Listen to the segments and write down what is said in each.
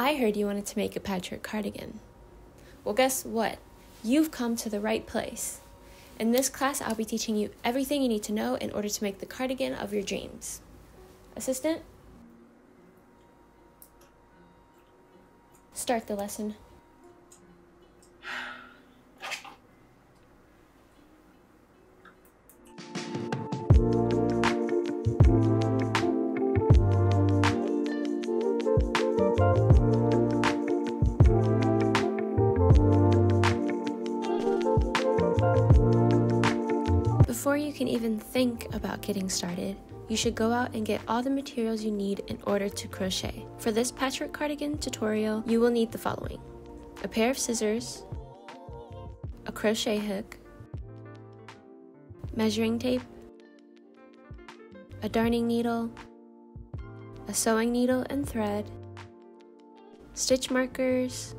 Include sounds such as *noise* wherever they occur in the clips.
I heard you wanted to make a patchwork cardigan. Well, guess what? You've come to the right place. In this class, I'll be teaching you everything you need to know in order to make the cardigan of your dreams. Assistant? Start the lesson. Can even think about getting started, you should go out and get all the materials you need in order to crochet. For this patchwork cardigan tutorial, you will need the following. A pair of scissors, a crochet hook, measuring tape, a darning needle, a sewing needle and thread, stitch markers,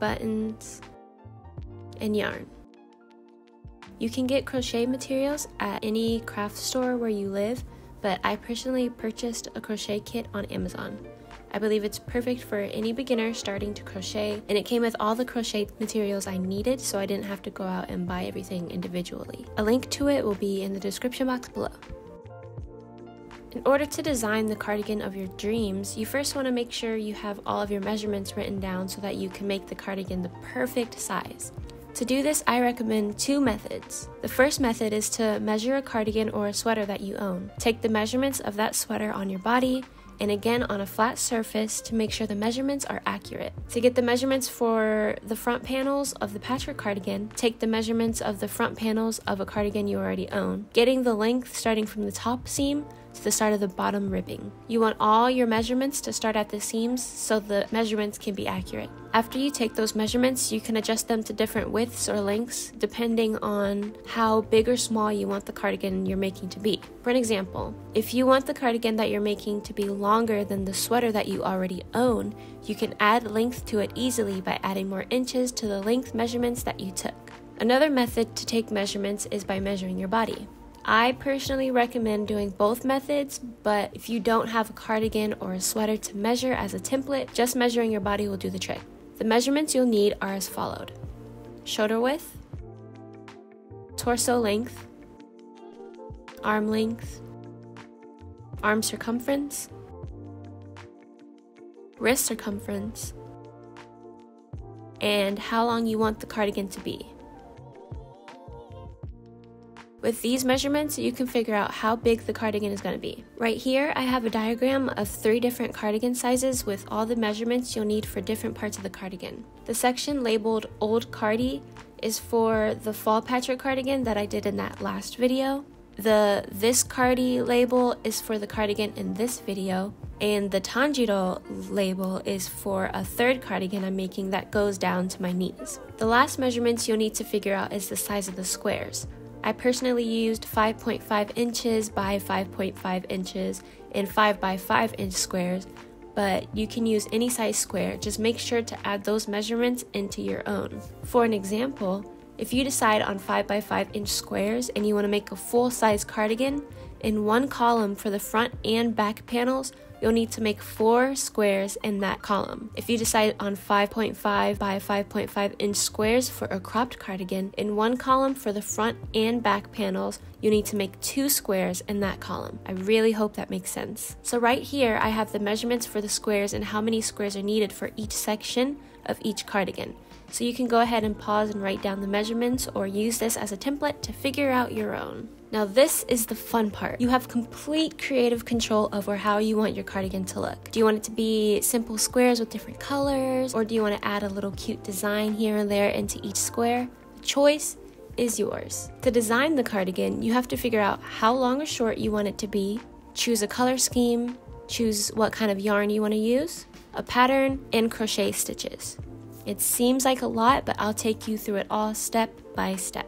buttons, and yarn. You can get crochet materials at any craft store where you live, but I personally purchased a crochet kit on Amazon. I believe it's perfect for any beginner starting to crochet, and it came with all the crochet materials I needed, so I didn't have to go out and buy everything individually. A link to it will be in the description box below. In order to design the cardigan of your dreams, you first want to make sure you have all of your measurements written down so that you can make the cardigan the perfect size. To do this, I recommend two methods. The first method is to measure a cardigan or a sweater that you own. Take the measurements of that sweater on your body and again on a flat surface to make sure the measurements are accurate. To get the measurements for the front panels of the patchwork cardigan, take the measurements of the front panels of a cardigan you already own, getting the length starting from the top seam to the start of the bottom ribbing. You want all your measurements to start at the seams so the measurements can be accurate. After you take those measurements, you can adjust them to different widths or lengths depending on how big or small you want the cardigan you're making to be. For an example, if you want the cardigan that you're making to be longer than the sweater that you already own, you can add length to it easily by adding more inches to the length measurements that you took. Another method to take measurements is by measuring your body. I personally recommend doing both methods, but if you don't have a cardigan or a sweater to measure as a template, just measuring your body will do the trick. The measurements you'll need are as followed shoulder width, torso length, arm length, arm circumference, wrist circumference, and how long you want the cardigan to be. With these measurements, you can figure out how big the cardigan is going to be. Right here, I have a diagram of three different cardigan sizes with all the measurements you'll need for different parts of the cardigan. The section labeled Old Cardi is for the fall patchwork cardigan that I did in that last video. The This Cardi label is for the cardigan in this video, and the Tanjiro label is for a third cardigan I'm making that goes down to my knees. The last measurements you'll need to figure out is the size of the squares. I personally used 5.5 inches by 5.5 inches in 5 by 5 inch squares, but you can use any size square. Just make sure to add those measurements into your own. For an example, if you decide on 5 by 5 inch squares and you want to make a full size cardigan, in one column for the front and back panels, you'll need to make four squares in that column. If you decide on 5.5 by 5.5 inch squares for a cropped cardigan, in one column for the front and back panels, you need to make two squares in that column. I really hope that makes sense. So right here, I have the measurements for the squares and how many squares are needed for each section of each cardigan. So you can go ahead and pause and write down the measurements or use this as a template to figure out your own. Now this is the fun part. You have complete creative control over how you want your cardigan to look. Do you want it to be simple squares with different colors or do you want to add a little cute design here and there into each square? The choice is yours. To design the cardigan, you have to figure out how long or short you want it to be, choose a color scheme, choose what kind of yarn you want to use, a pattern, and crochet stitches. It seems like a lot, but I'll take you through it all step by step.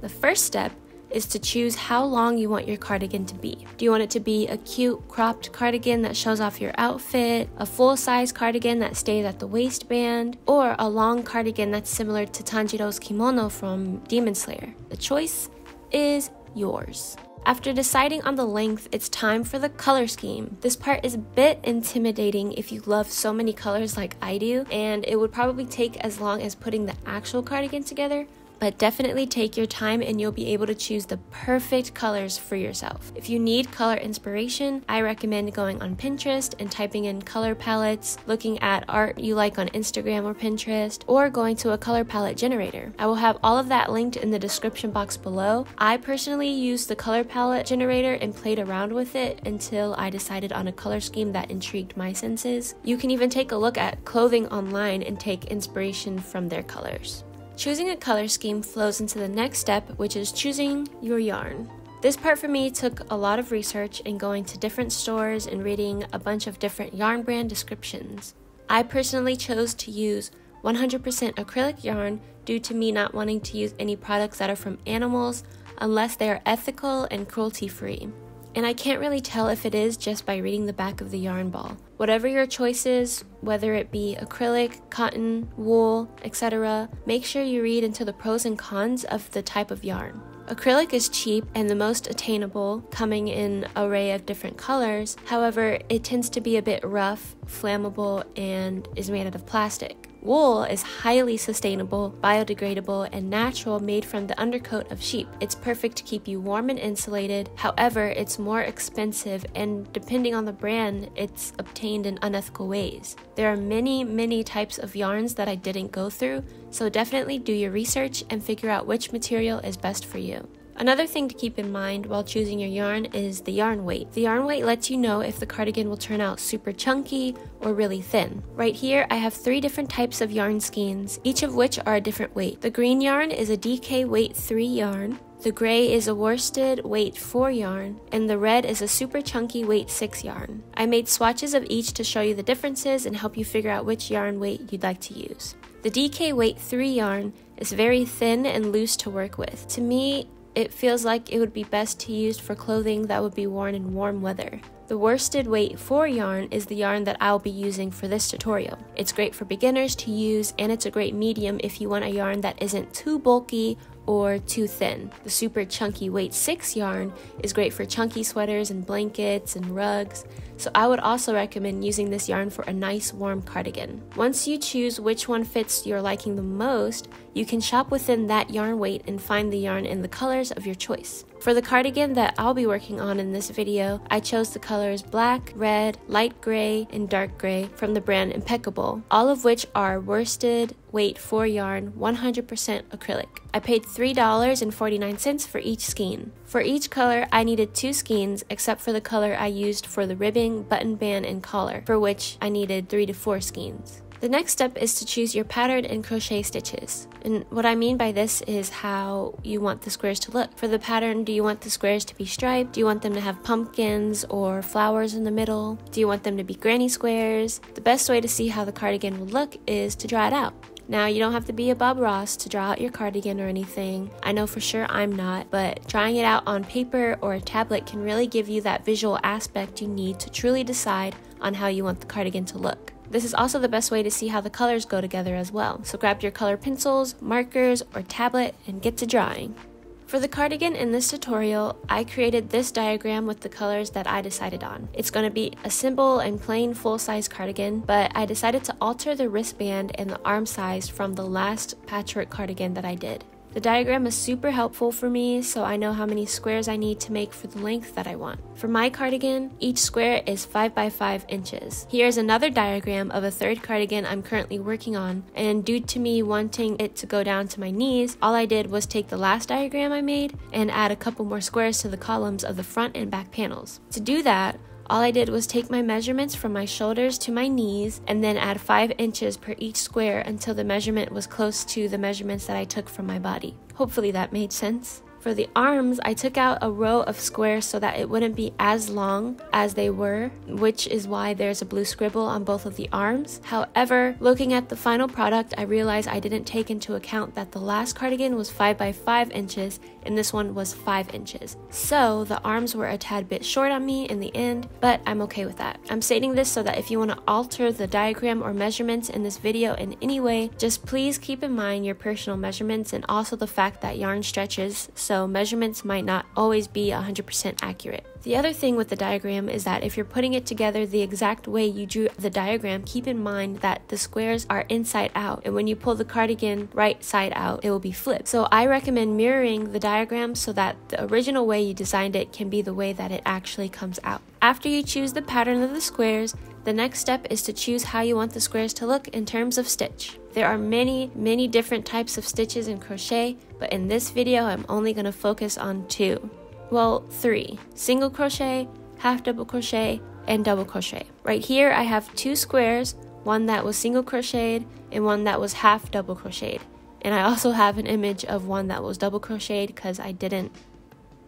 The first step is to choose how long you want your cardigan to be. Do you want it to be a cute cropped cardigan that shows off your outfit, a full size cardigan that stays at the waistband, or a long cardigan that's similar to Tanjiro's kimono from Demon Slayer? The choice is yours. After deciding on the length, it's time for the color scheme. This part is a bit intimidating if you love so many colors like I do, and it would probably take as long as putting the actual cardigan together, but definitely take your time and you'll be able to choose the perfect colors for yourself. If you need color inspiration, I recommend going on Pinterest and typing in color palettes, looking at art you like on Instagram or Pinterest, or going to a color palette generator. I will have all of that linked in the description box below. I personally used the color palette generator and played around with it until I decided on a color scheme that intrigued my senses. You can even take a look at clothing online and take inspiration from their colors. Choosing a color scheme flows into the next step, which is choosing your yarn. This part for me took a lot of research and going to different stores and reading a bunch of different yarn brand descriptions. I personally chose to use 100% acrylic yarn due to me not wanting to use any products that are from animals unless they are ethical and cruelty free and I can't really tell if it is just by reading the back of the yarn ball. Whatever your choice is, whether it be acrylic, cotton, wool, etc., make sure you read into the pros and cons of the type of yarn. Acrylic is cheap and the most attainable, coming in array of different colors. However, it tends to be a bit rough, flammable, and is made out of plastic. Wool is highly sustainable, biodegradable, and natural, made from the undercoat of sheep. It's perfect to keep you warm and insulated. However, it's more expensive, and depending on the brand, it's obtained in unethical ways. There are many, many types of yarns that I didn't go through, so definitely do your research and figure out which material is best for you. Another thing to keep in mind while choosing your yarn is the yarn weight. The yarn weight lets you know if the cardigan will turn out super chunky or really thin. Right here, I have three different types of yarn skeins, each of which are a different weight. The green yarn is a DK weight 3 yarn, the gray is a worsted weight 4 yarn, and the red is a super chunky weight 6 yarn. I made swatches of each to show you the differences and help you figure out which yarn weight you'd like to use. The DK weight 3 yarn is very thin and loose to work with. To me, it feels like it would be best to use for clothing that would be worn in warm weather. The worsted weight 4 yarn is the yarn that I'll be using for this tutorial. It's great for beginners to use and it's a great medium if you want a yarn that isn't too bulky or too thin. The super chunky weight 6 yarn is great for chunky sweaters and blankets and rugs, so I would also recommend using this yarn for a nice warm cardigan. Once you choose which one fits your liking the most, you can shop within that yarn weight and find the yarn in the colors of your choice. For the cardigan that I'll be working on in this video, I chose the colors black, red, light gray, and dark gray from the brand Impeccable, all of which are worsted weight 4 yarn 100% acrylic. I paid $3.49 for each skein. For each color, I needed two skeins except for the color I used for the ribbing, button band, and collar, for which I needed 3 to 4 skeins. The next step is to choose your pattern and crochet stitches. And what I mean by this is how you want the squares to look. For the pattern, do you want the squares to be striped? Do you want them to have pumpkins or flowers in the middle? Do you want them to be granny squares? The best way to see how the cardigan will look is to draw it out. Now, you don't have to be a Bob Ross to draw out your cardigan or anything. I know for sure I'm not, but trying it out on paper or a tablet can really give you that visual aspect you need to truly decide on how you want the cardigan to look. This is also the best way to see how the colors go together as well. So grab your color pencils, markers, or tablet and get to drawing. For the cardigan in this tutorial, I created this diagram with the colors that I decided on. It's going to be a simple and plain full-size cardigan, but I decided to alter the wristband and the arm size from the last patchwork cardigan that I did. The diagram is super helpful for me so I know how many squares I need to make for the length that I want. For my cardigan, each square is 5 by 5 inches. Here's another diagram of a third cardigan I'm currently working on, and due to me wanting it to go down to my knees, all I did was take the last diagram I made and add a couple more squares to the columns of the front and back panels. To do that, all I did was take my measurements from my shoulders to my knees and then add 5 inches per each square until the measurement was close to the measurements that I took from my body. Hopefully that made sense. For the arms, I took out a row of squares so that it wouldn't be as long as they were, which is why there's a blue scribble on both of the arms. However, looking at the final product, I realized I didn't take into account that the last cardigan was 5 by 5 inches and this one was 5 inches. So the arms were a tad bit short on me in the end, but I'm okay with that. I'm stating this so that if you want to alter the diagram or measurements in this video in any way, just please keep in mind your personal measurements and also the fact that yarn stretches, so measurements might not always be 100% accurate. The other thing with the diagram is that if you're putting it together the exact way you drew the diagram, keep in mind that the squares are inside out, and when you pull the cardigan right side out, it will be flipped. So I recommend mirroring the diagram so that the original way you designed it can be the way that it actually comes out. After you choose the pattern of the squares, the next step is to choose how you want the squares to look in terms of stitch. There are many, many different types of stitches in crochet, but in this video I'm only going to focus on two. Well, three. Single crochet, half double crochet, and double crochet. Right here I have two squares, one that was single crocheted and one that was half double crocheted. And I also have an image of one that was double crocheted because I didn't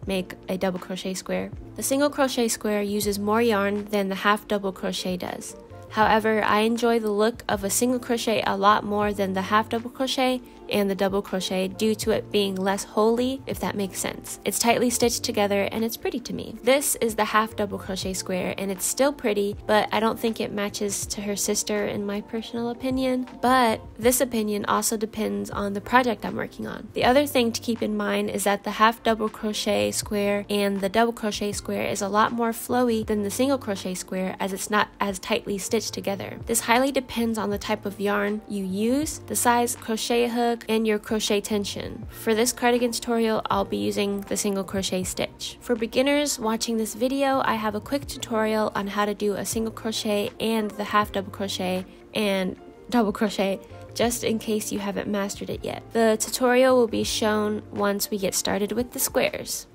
make a double crochet square. The single crochet square uses more yarn than the half double crochet does. However, I enjoy the look of a single crochet a lot more than the half double crochet and the double crochet due to it being less holy, if that makes sense. It's tightly stitched together and it's pretty to me. This is the half double crochet square and it's still pretty, but I don't think it matches to her sister in my personal opinion. But this opinion also depends on the project I'm working on. The other thing to keep in mind is that the half double crochet square and the double crochet square is a lot more flowy than the single crochet square as it's not as tightly stitched together. This highly depends on the type of yarn you use, the size crochet hook, and your crochet tension. For this cardigan tutorial, I'll be using the single crochet stitch. For beginners watching this video, I have a quick tutorial on how to do a single crochet and the half double crochet and double crochet just in case you haven't mastered it yet. The tutorial will be shown once we get started with the squares.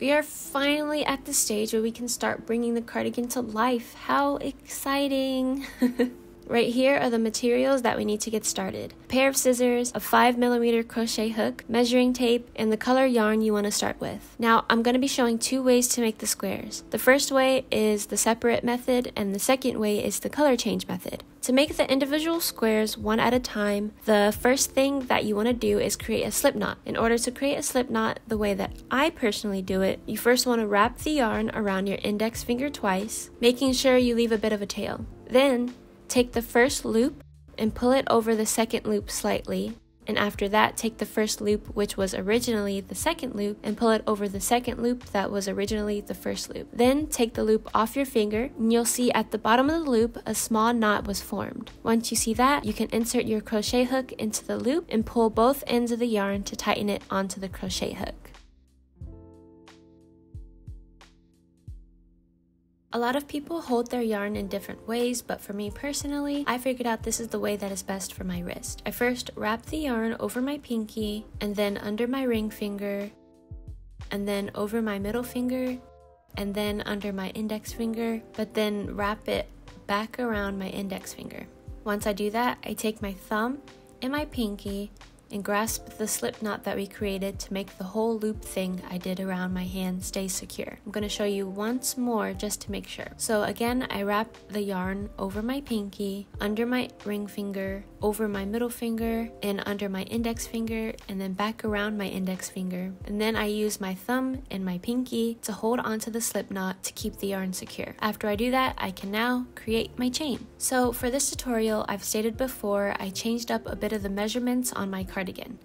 We are finally at the stage where we can start bringing the cardigan to life. How exciting! *laughs* Right here are the materials that we need to get started. A pair of scissors, a 5mm crochet hook, measuring tape, and the color yarn you want to start with. Now, I'm going to be showing two ways to make the squares. The first way is the separate method, and the second way is the color change method. To make the individual squares one at a time, the first thing that you want to do is create a slip knot. In order to create a slip knot the way that I personally do it, you first want to wrap the yarn around your index finger twice, making sure you leave a bit of a tail. Then, Take the first loop and pull it over the second loop slightly. And after that, take the first loop, which was originally the second loop, and pull it over the second loop that was originally the first loop. Then take the loop off your finger, and you'll see at the bottom of the loop a small knot was formed. Once you see that, you can insert your crochet hook into the loop and pull both ends of the yarn to tighten it onto the crochet hook. A lot of people hold their yarn in different ways, but for me personally, I figured out this is the way that is best for my wrist. I first wrap the yarn over my pinky, and then under my ring finger, and then over my middle finger, and then under my index finger, but then wrap it back around my index finger. Once I do that, I take my thumb and my pinky and grasp the slip knot that we created to make the whole loop thing I did around my hand stay secure. I'm going to show you once more just to make sure. So again, I wrap the yarn over my pinky, under my ring finger, over my middle finger, and under my index finger, and then back around my index finger. And then I use my thumb and my pinky to hold onto the slip knot to keep the yarn secure. After I do that, I can now create my chain. So for this tutorial, I've stated before, I changed up a bit of the measurements on my cardigan.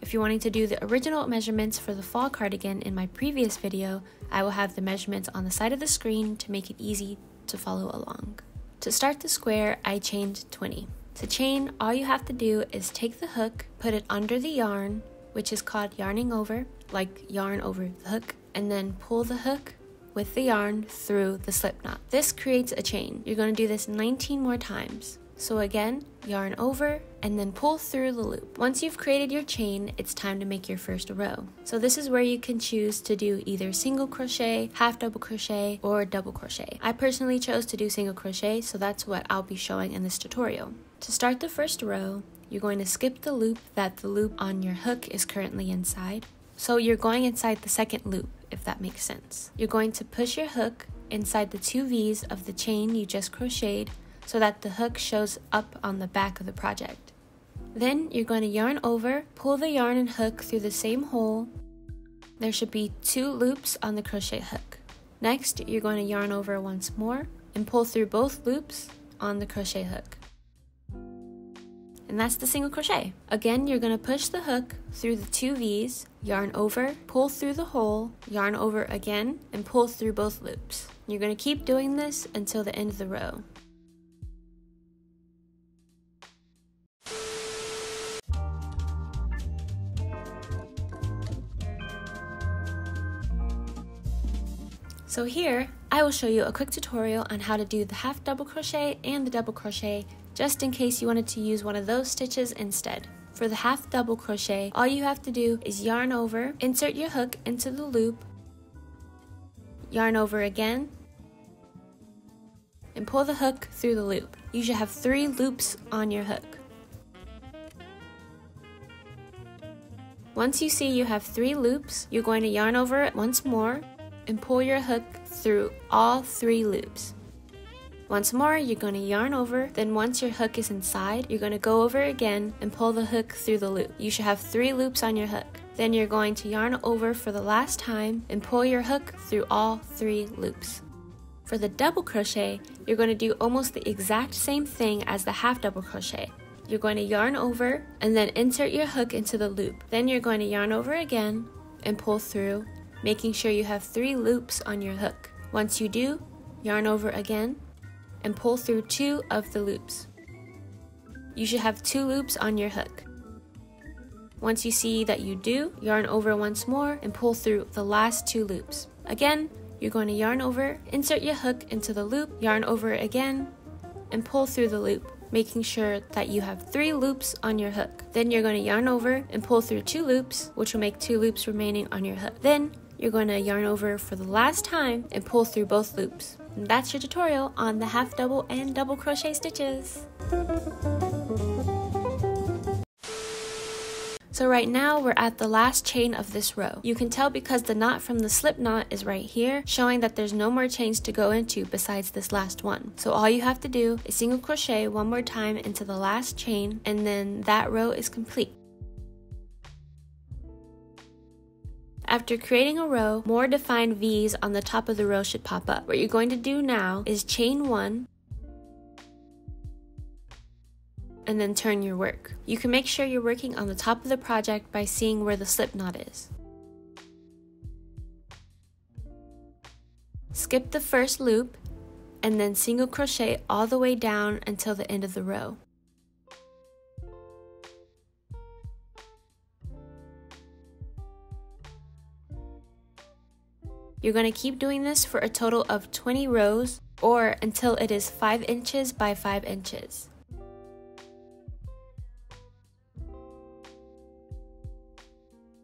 If you're wanting to do the original measurements for the fall cardigan in my previous video, I will have the measurements on the side of the screen to make it easy to follow along. To start the square, I chained 20. To chain, all you have to do is take the hook, put it under the yarn, which is called yarning over, like yarn over the hook, and then pull the hook with the yarn through the slip knot. This creates a chain. You're going to do this 19 more times. So again, yarn over and then pull through the loop. Once you've created your chain, it's time to make your first row. So this is where you can choose to do either single crochet, half double crochet, or double crochet. I personally chose to do single crochet, so that's what I'll be showing in this tutorial. To start the first row, you're going to skip the loop that the loop on your hook is currently inside. So you're going inside the second loop, if that makes sense. You're going to push your hook inside the two V's of the chain you just crocheted so that the hook shows up on the back of the project. Then you're going to yarn over, pull the yarn and hook through the same hole. There should be two loops on the crochet hook. Next, you're going to yarn over once more and pull through both loops on the crochet hook. And that's the single crochet. Again, you're gonna push the hook through the two V's, yarn over, pull through the hole, yarn over again, and pull through both loops. You're gonna keep doing this until the end of the row. So here, I will show you a quick tutorial on how to do the half double crochet and the double crochet just in case you wanted to use one of those stitches instead. For the half double crochet, all you have to do is yarn over, insert your hook into the loop, yarn over again, and pull the hook through the loop. You should have three loops on your hook. Once you see you have three loops, you're going to yarn over it once more and pull your hook through all three loops. Once more, you're going to yarn over, then once your hook is inside, you're going to go over again and pull the hook through the loop. You should have three loops on your hook. Then you're going to yarn over for the last time and pull your hook through all three loops. For the double crochet, you're going to do almost the exact same thing as the half double crochet. You're going to yarn over and then insert your hook into the loop. Then you're going to yarn over again and pull through, making sure you have three loops on your hook. Once you do, yarn over again and pull through two of the loops. You should have two loops on your hook. Once you see that you do, yarn over once more and pull through the last two loops. Again, you're going to yarn over, insert your hook into the loop, yarn over again, and pull through the loop, making sure that you have three loops on your hook. Then you're going to yarn over and pull through two loops, which will make two loops remaining on your hook. Then you're going to yarn over for the last time and pull through both loops. That's your tutorial on the half double and double crochet stitches. So right now we're at the last chain of this row. You can tell because the knot from the slip knot is right here, showing that there's no more chains to go into besides this last one. So all you have to do is single crochet one more time into the last chain and then that row is complete. After creating a row, more defined V's on the top of the row should pop up. What you're going to do now is chain one, and then turn your work. You can make sure you're working on the top of the project by seeing where the slip knot is. Skip the first loop and then single crochet all the way down until the end of the row. You're going to keep doing this for a total of 20 rows or until it is 5 inches by 5 inches.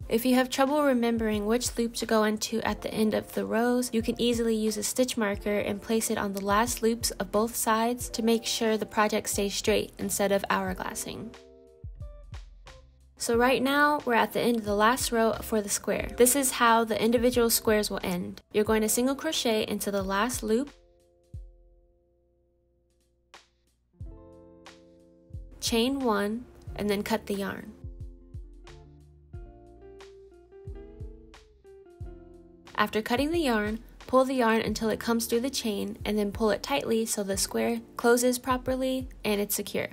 If you have trouble remembering which loop to go into at the end of the rows, you can easily use a stitch marker and place it on the last loops of both sides to make sure the project stays straight instead of hourglassing. So right now, we're at the end of the last row for the square. This is how the individual squares will end. You're going to single crochet into the last loop, chain one, and then cut the yarn. After cutting the yarn, pull the yarn until it comes through the chain and then pull it tightly so the square closes properly and it's secure.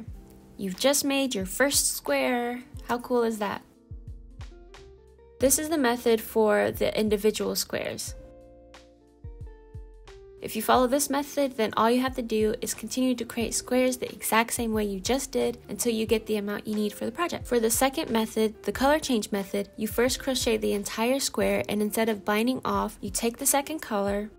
You've just made your first square! How cool is that? This is the method for the individual squares. If you follow this method, then all you have to do is continue to create squares the exact same way you just did until you get the amount you need for the project. For the second method, the color change method, you first crochet the entire square and instead of binding off, you take the second color,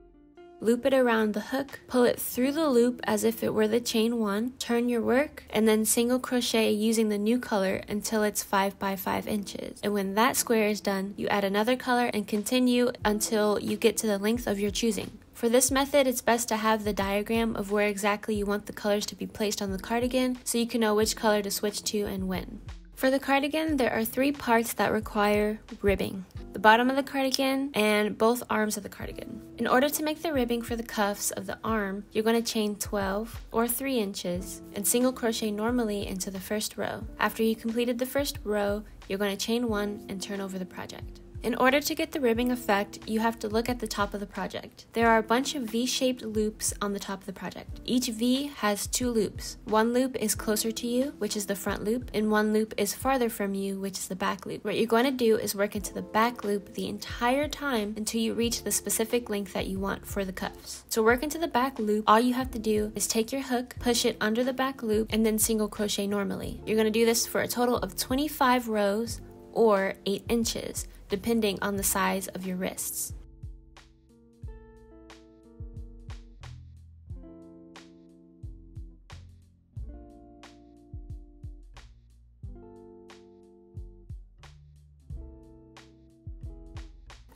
loop it around the hook, pull it through the loop as if it were the chain one, turn your work, and then single crochet using the new color until it's 5 by 5 inches. And when that square is done, you add another color and continue until you get to the length of your choosing. For this method, it's best to have the diagram of where exactly you want the colors to be placed on the cardigan so you can know which color to switch to and when. For the cardigan, there are three parts that require ribbing the bottom of the cardigan and both arms of the cardigan. In order to make the ribbing for the cuffs of the arm, you're going to chain 12 or 3 inches and single crochet normally into the first row. After you completed the first row, you're going to chain 1 and turn over the project. In order to get the ribbing effect, you have to look at the top of the project. There are a bunch of V-shaped loops on the top of the project. Each V has two loops. One loop is closer to you, which is the front loop, and one loop is farther from you, which is the back loop. What you're going to do is work into the back loop the entire time until you reach the specific length that you want for the cuffs. To work into the back loop, all you have to do is take your hook, push it under the back loop, and then single crochet normally. You're going to do this for a total of 25 rows or 8 inches depending on the size of your wrists.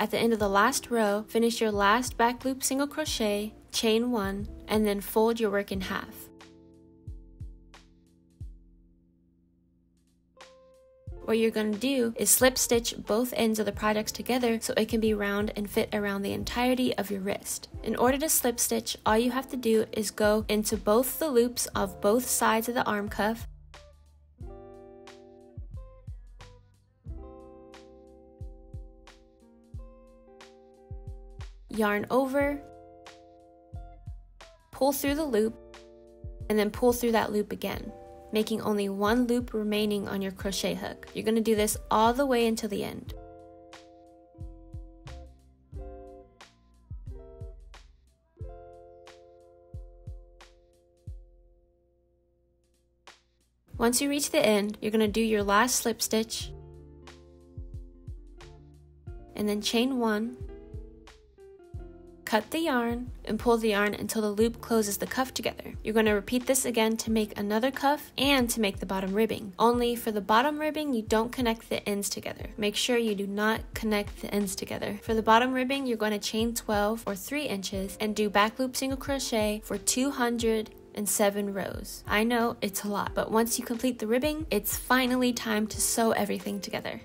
At the end of the last row, finish your last back loop single crochet, chain one, and then fold your work in half. What you're going to do is slip stitch both ends of the projects together so it can be round and fit around the entirety of your wrist. In order to slip stitch, all you have to do is go into both the loops of both sides of the arm cuff. Yarn over, pull through the loop, and then pull through that loop again making only one loop remaining on your crochet hook. You're going to do this all the way until the end. Once you reach the end, you're going to do your last slip stitch and then chain one Cut the yarn and pull the yarn until the loop closes the cuff together. You're going to repeat this again to make another cuff and to make the bottom ribbing. Only for the bottom ribbing, you don't connect the ends together. Make sure you do not connect the ends together. For the bottom ribbing, you're going to chain 12 or 3 inches and do back loop single crochet for 200 and seven rows. I know it's a lot, but once you complete the ribbing, it's finally time to sew everything together.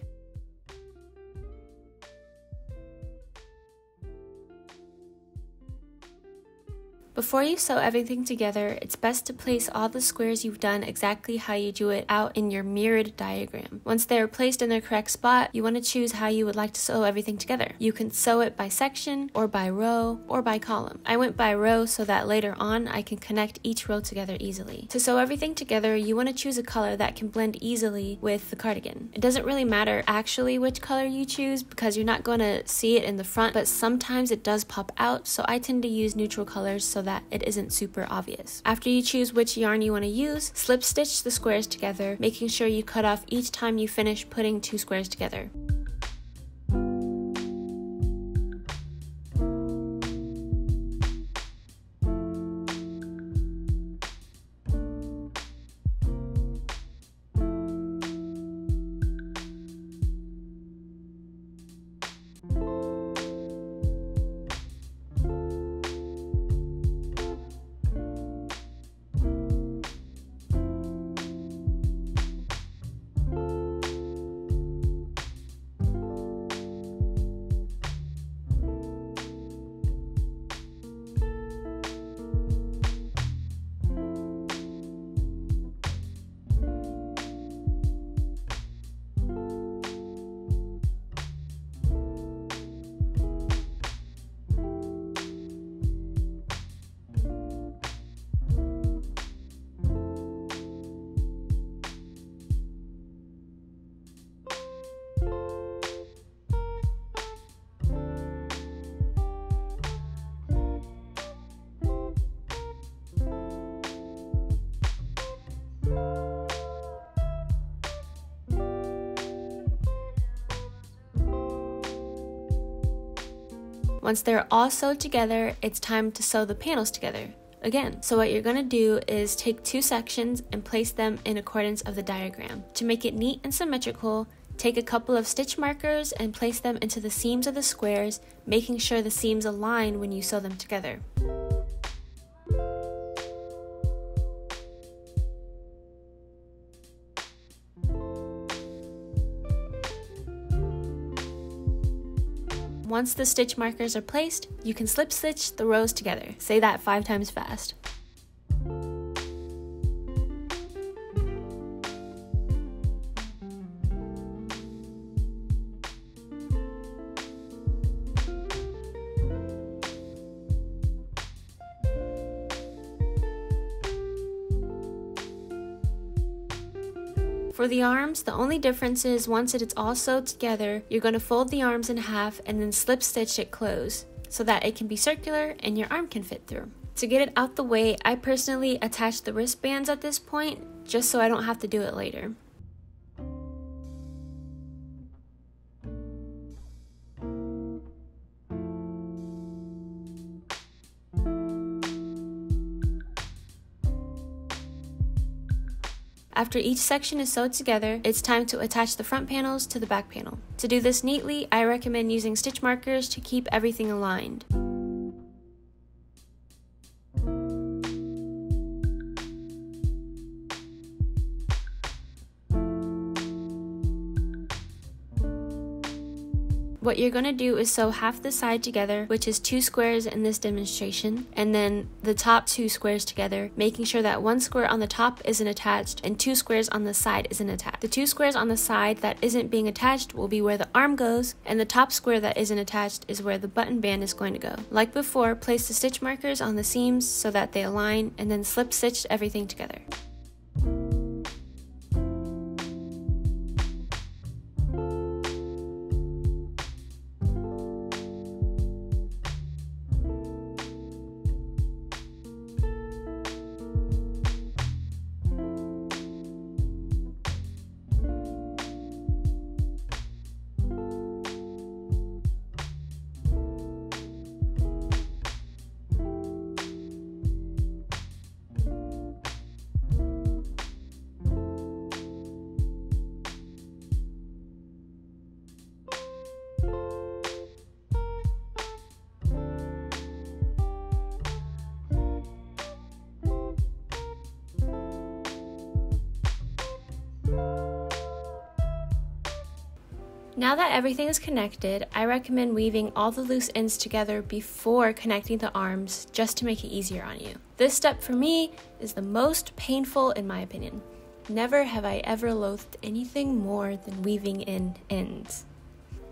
Before you sew everything together, it's best to place all the squares you've done exactly how you do it out in your mirrored diagram. Once they are placed in their correct spot, you want to choose how you would like to sew everything together. You can sew it by section, or by row, or by column. I went by row so that later on I can connect each row together easily. To sew everything together, you want to choose a color that can blend easily with the cardigan. It doesn't really matter actually which color you choose because you're not going to see it in the front, but sometimes it does pop out, so I tend to use neutral colors so that that it isn't super obvious. After you choose which yarn you want to use, slip stitch the squares together, making sure you cut off each time you finish putting two squares together. Once they're all sewed together, it's time to sew the panels together. Again, so what you're going to do is take two sections and place them in accordance of the diagram. To make it neat and symmetrical, take a couple of stitch markers and place them into the seams of the squares, making sure the seams align when you sew them together. Once the stitch markers are placed, you can slip stitch the rows together. Say that five times fast. The arms, the only difference is once it is all sewed together, you're going to fold the arms in half and then slip stitch it closed so that it can be circular and your arm can fit through. To get it out the way, I personally attach the wristbands at this point just so I don't have to do it later. After each section is sewed together, it's time to attach the front panels to the back panel. To do this neatly, I recommend using stitch markers to keep everything aligned. What you're going to do is sew half the side together, which is two squares in this demonstration, and then the top two squares together, making sure that one square on the top isn't attached and two squares on the side isn't attached. The two squares on the side that isn't being attached will be where the arm goes, and the top square that isn't attached is where the button band is going to go. Like before, place the stitch markers on the seams so that they align, and then slip stitch everything together. Now that everything is connected, I recommend weaving all the loose ends together before connecting the arms just to make it easier on you. This step for me is the most painful in my opinion. Never have I ever loathed anything more than weaving in ends.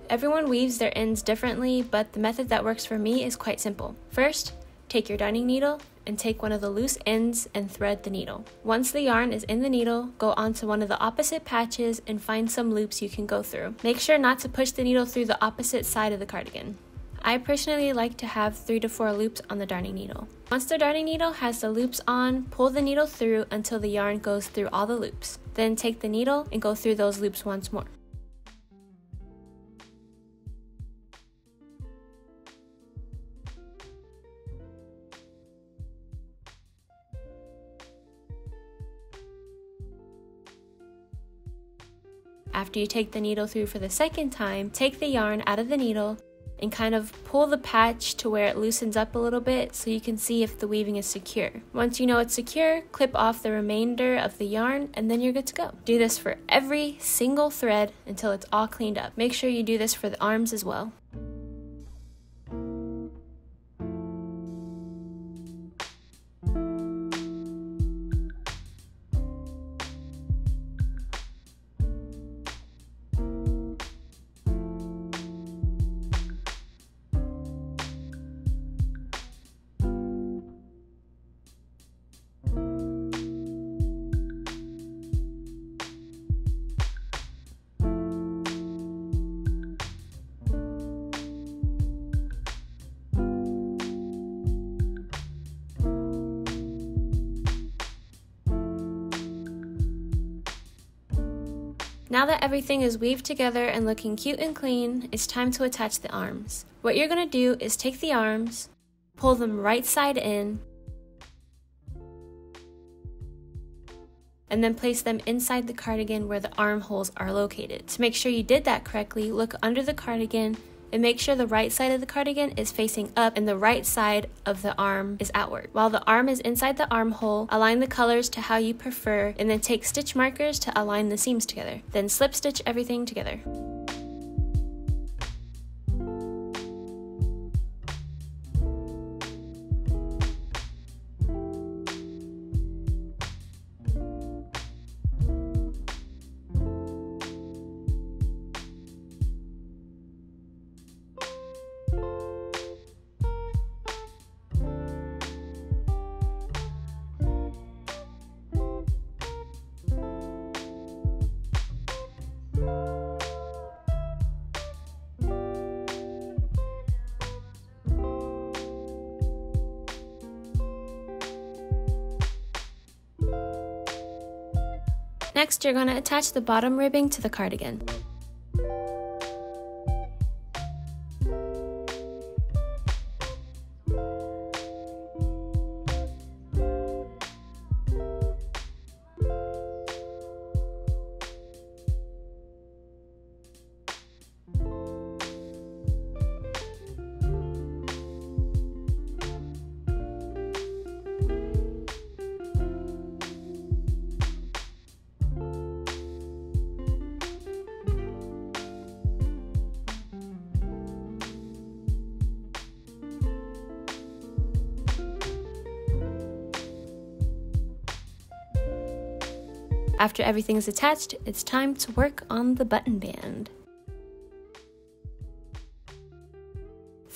Everyone weaves their ends differently, but the method that works for me is quite simple. First, take your darning needle and take one of the loose ends and thread the needle. Once the yarn is in the needle, go onto one of the opposite patches and find some loops you can go through. Make sure not to push the needle through the opposite side of the cardigan. I personally like to have 3 to 4 loops on the darning needle. Once the darning needle has the loops on, pull the needle through until the yarn goes through all the loops. Then take the needle and go through those loops once more. After you take the needle through for the second time, take the yarn out of the needle and kind of pull the patch to where it loosens up a little bit so you can see if the weaving is secure. Once you know it's secure, clip off the remainder of the yarn and then you're good to go. Do this for every single thread until it's all cleaned up. Make sure you do this for the arms as well. Everything is weaved together and looking cute and clean, it's time to attach the arms. What you're going to do is take the arms, pull them right side in, and then place them inside the cardigan where the armholes are located. To make sure you did that correctly, look under the cardigan and make sure the right side of the cardigan is facing up and the right side of the arm is outward. While the arm is inside the armhole, align the colors to how you prefer and then take stitch markers to align the seams together. Then slip stitch everything together. Next, you're going to attach the bottom ribbing to the cardigan. After everything is attached, it's time to work on the button band.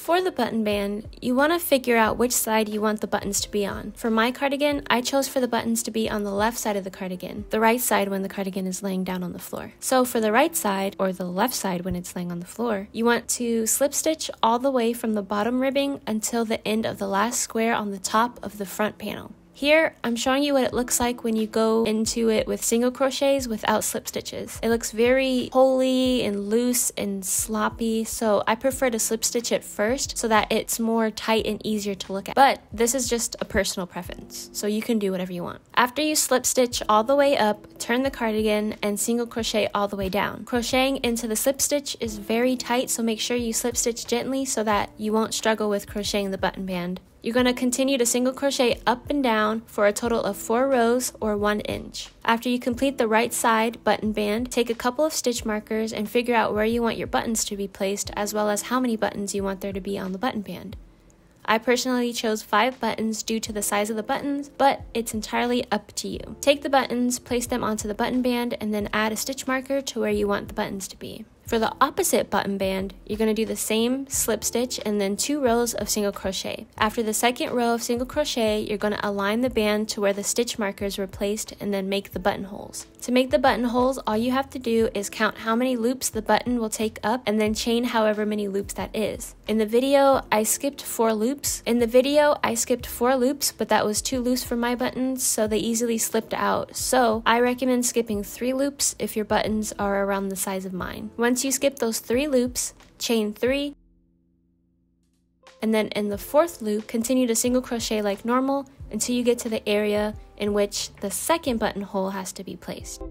For the button band, you want to figure out which side you want the buttons to be on. For my cardigan, I chose for the buttons to be on the left side of the cardigan, the right side when the cardigan is laying down on the floor. So for the right side, or the left side when it's laying on the floor, you want to slip stitch all the way from the bottom ribbing until the end of the last square on the top of the front panel. Here, I'm showing you what it looks like when you go into it with single crochets without slip stitches. It looks very holey and loose and sloppy, so I prefer to slip stitch it first so that it's more tight and easier to look at. But this is just a personal preference, so you can do whatever you want. After you slip stitch all the way up, turn the cardigan and single crochet all the way down. Crocheting into the slip stitch is very tight, so make sure you slip stitch gently so that you won't struggle with crocheting the button band. You're going to continue to single crochet up and down for a total of 4 rows or 1 inch. After you complete the right side button band, take a couple of stitch markers and figure out where you want your buttons to be placed as well as how many buttons you want there to be on the button band. I personally chose 5 buttons due to the size of the buttons, but it's entirely up to you. Take the buttons, place them onto the button band, and then add a stitch marker to where you want the buttons to be. For the opposite button band, you're going to do the same slip stitch and then two rows of single crochet. After the second row of single crochet, you're going to align the band to where the stitch markers were placed and then make the buttonholes. To make the buttonholes, all you have to do is count how many loops the button will take up and then chain however many loops that is. In the video, I skipped four loops. In the video, I skipped four loops, but that was too loose for my buttons, so they easily slipped out. So I recommend skipping three loops if your buttons are around the size of mine. Once once you skip those three loops, chain three, and then in the fourth loop, continue to single crochet like normal until you get to the area in which the second buttonhole has to be placed.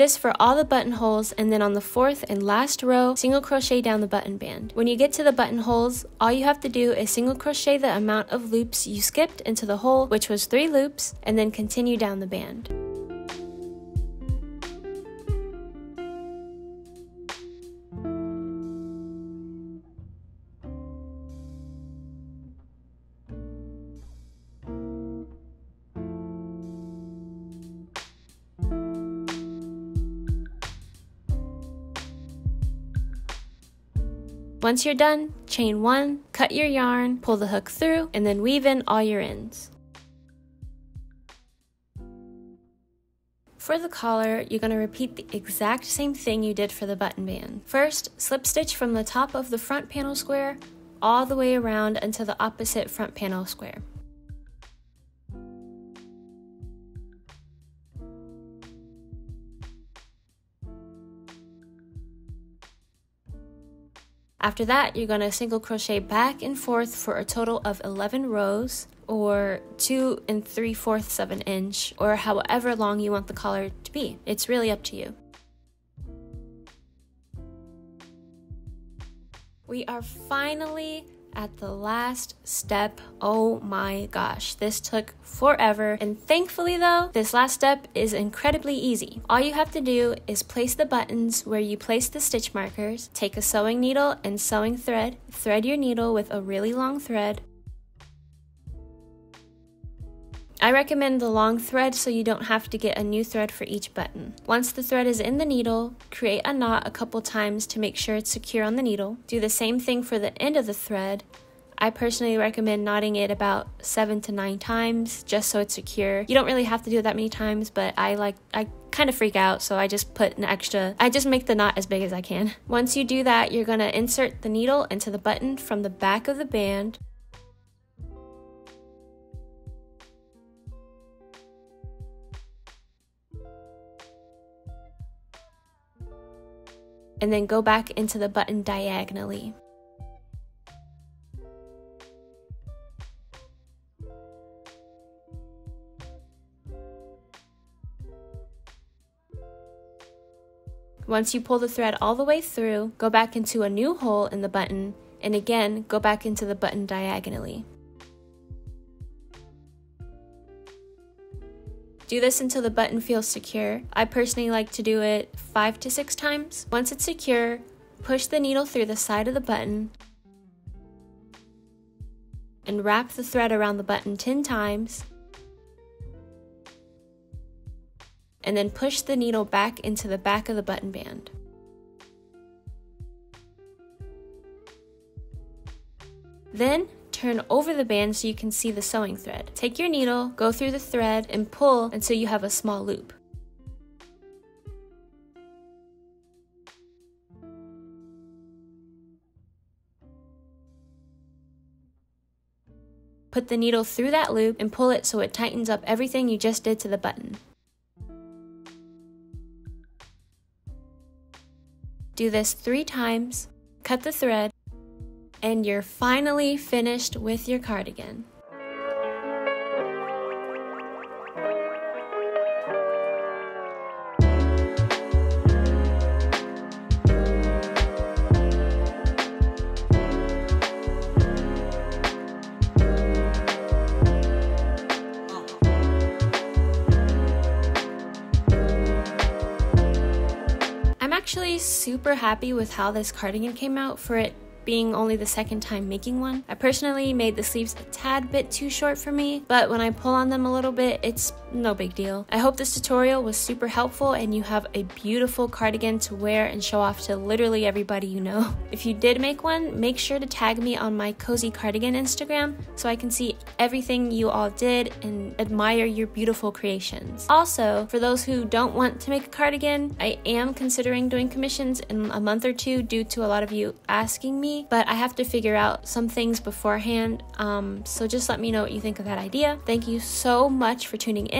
This for all the buttonholes and then on the fourth and last row, single crochet down the button band. When you get to the buttonholes, all you have to do is single crochet the amount of loops you skipped into the hole, which was three loops, and then continue down the band. Once you're done, chain one, cut your yarn, pull the hook through, and then weave in all your ends. For the collar, you're going to repeat the exact same thing you did for the button band. First, slip stitch from the top of the front panel square all the way around until the opposite front panel square. After that, you're going to single crochet back and forth for a total of 11 rows or two and three fourths of an inch, or however long you want the collar to be. It's really up to you. We are finally at the last step. Oh my gosh, this took forever. And thankfully, though, this last step is incredibly easy. All you have to do is place the buttons where you place the stitch markers, take a sewing needle and sewing thread, thread your needle with a really long thread, I recommend the long thread so you don't have to get a new thread for each button. Once the thread is in the needle, create a knot a couple times to make sure it's secure on the needle. Do the same thing for the end of the thread. I personally recommend knotting it about seven to nine times just so it's secure. You don't really have to do it that many times, but I like, I kind of freak out, so I just put an extra, I just make the knot as big as I can. Once you do that, you're gonna insert the needle into the button from the back of the band. And then go back into the button diagonally. Once you pull the thread all the way through, go back into a new hole in the button, and again, go back into the button diagonally. Do this until the button feels secure. I personally like to do it five to six times. Once it's secure, push the needle through the side of the button and wrap the thread around the button 10 times. And then push the needle back into the back of the button band. Then turn over the band so you can see the sewing thread. Take your needle, go through the thread, and pull until you have a small loop. Put the needle through that loop and pull it so it tightens up everything you just did to the button. Do this three times, cut the thread, and you're finally finished with your cardigan. I'm actually super happy with how this cardigan came out for it being only the second time making one. I personally made the sleeves a tad bit too short for me, but when I pull on them a little bit, it's no big deal. I hope this tutorial was super helpful and you have a beautiful cardigan to wear and show off to literally everybody you know. *laughs* If you did make one, make sure to tag me on my Cozy Cardigan Instagram so I can see everything you all did and admire your beautiful creations. Also, for those who don't want to make a cardigan, I am considering doing commissions in a month or two due to a lot of you asking me, but I have to figure out some things beforehand. Um, so just let me know what you think of that idea. Thank you so much for tuning in